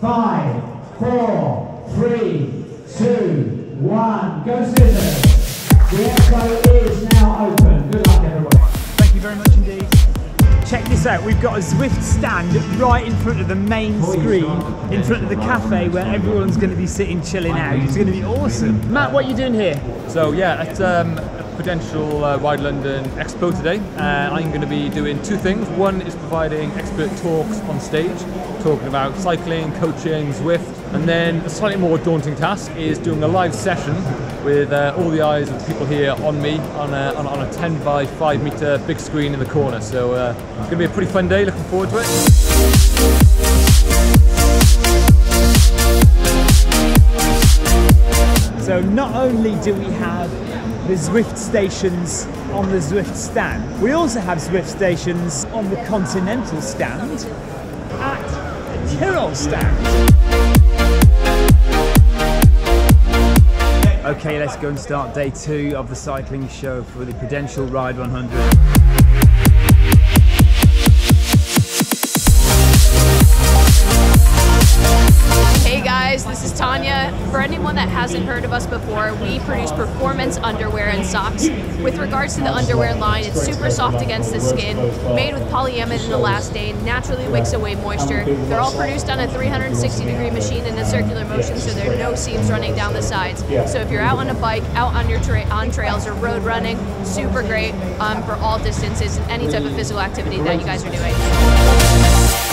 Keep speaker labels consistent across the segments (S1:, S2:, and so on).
S1: Five, four, three, two, one. Go scissors. The expo is now open. Good luck, everybody.
S2: Thank you very much indeed. Check this out, we've got a Zwift stand right in front of the main screen, in front of the cafe where everyone's going to be sitting chilling out. It's going to be awesome. Matt, what are you doing here?
S3: So yeah, at um, Prudential uh, Ride London Expo today, uh, I'm going to be doing two things. One is providing expert talks on stage, talking about cycling, coaching, Zwift, and then a slightly more daunting task is doing a live session with uh, all the eyes of the people here on me on a, on, on a 10 by 5 meter big screen in the corner. So uh, it's going to be a pretty fun day. Looking forward to it.
S2: So not only do we have the Zwift stations on the Zwift stand, we also have Zwift stations on the Continental stand at the Tyrrell stand. Okay, let's go and start day two of the cycling show for the Prudential Ride 100.
S4: Guys, this is Tanya. For anyone that hasn't heard of us before, we produce performance underwear and socks. With regards to the underwear line, it's super soft against the skin, made with polyamide and elastane, naturally wicks away moisture. They're all produced on a 360 degree machine in a circular motion, so there are no seams running down the sides. So if you're out on a bike, out on your tra- on trails or road running, super great um, for all distances and any type of physical activity that you guys are doing.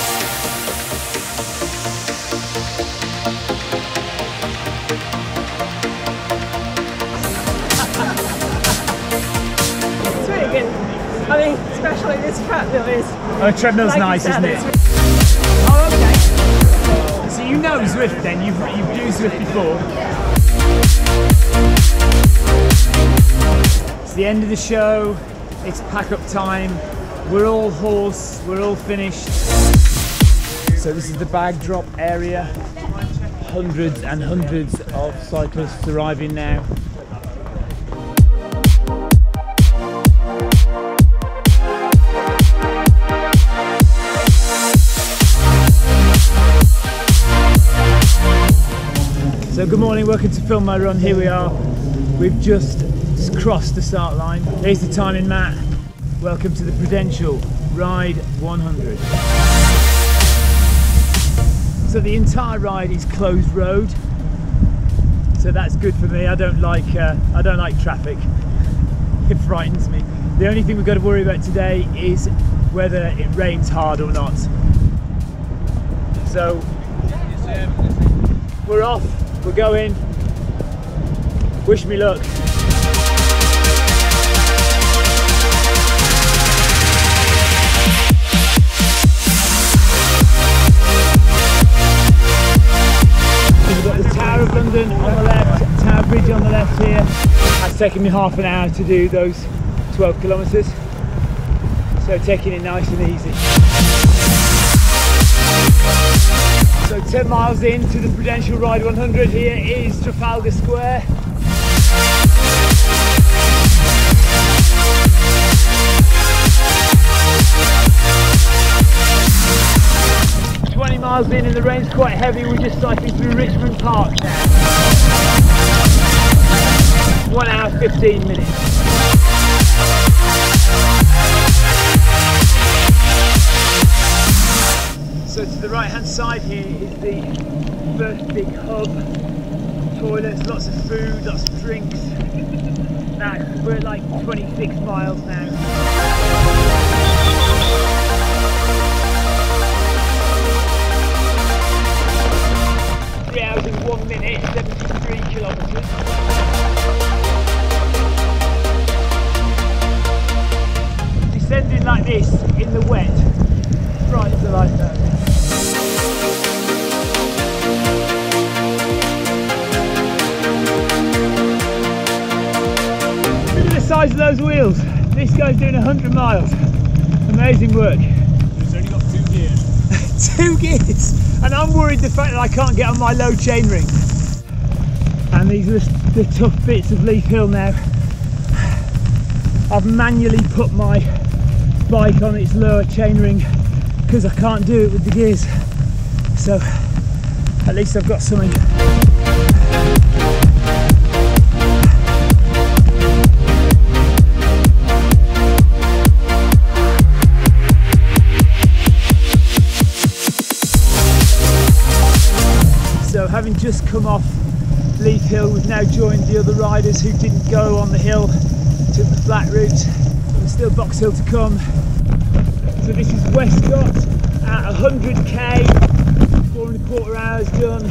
S5: I mean, especially this treadmill is.
S2: Oh, the treadmill's
S5: like
S2: nice, isn't it?
S5: it's- Oh, okay.
S2: So you know Zwift then, you've, you've used Zwift before. It's the end of the show, it's pack up time, we're all hoarse, we're all finished. So this is the bag drop area. Hundreds and hundreds of cyclists arriving now. So good morning, welcome to Film My Run. Here we are. We've just crossed the start line. Here's the timing mat. Welcome to the Prudential Ride 100. So the entire ride is closed road. So that's good for me. I don't like uh, I don't like traffic. It frightens me. The only thing we've got to worry about today is whether it rains hard or not. So we're off, we're going. Wish me luck. We've got the Tower of London on the left, Tower Bridge on the left here. That's taken me half an hour to do those 12 kilometres. So taking it nice and easy. 10 miles into the Prudential Ride 100 here is Trafalgar Square. Twenty miles in and the rain's quite heavy. We're just cycling through Richmond Park now. One hour, 15 minutes. So to the right hand side here is the first big hub. Toilets, lots of food, lots of drinks. Now we're like 26 miles now. Hours and one minute, 73 kilometres. Descending like this in the wet, frightens the life out size of those wheels. This guy's doing 100 miles. Amazing work.
S3: It's only got two gears.
S2: Two gears. And I'm worried the fact that I can't get on my low chain ring. And these are the, the tough bits of Leith Hill now. I've manually put my bike on its lower chain ring because I can't do it with the gears. So At least I've got something. Having just come off Leith Hill, we've now joined the other riders who didn't go on the hill, took the flat route. There's still Box Hill to come. So this is Westcott at 100k, four and a quarter hours done.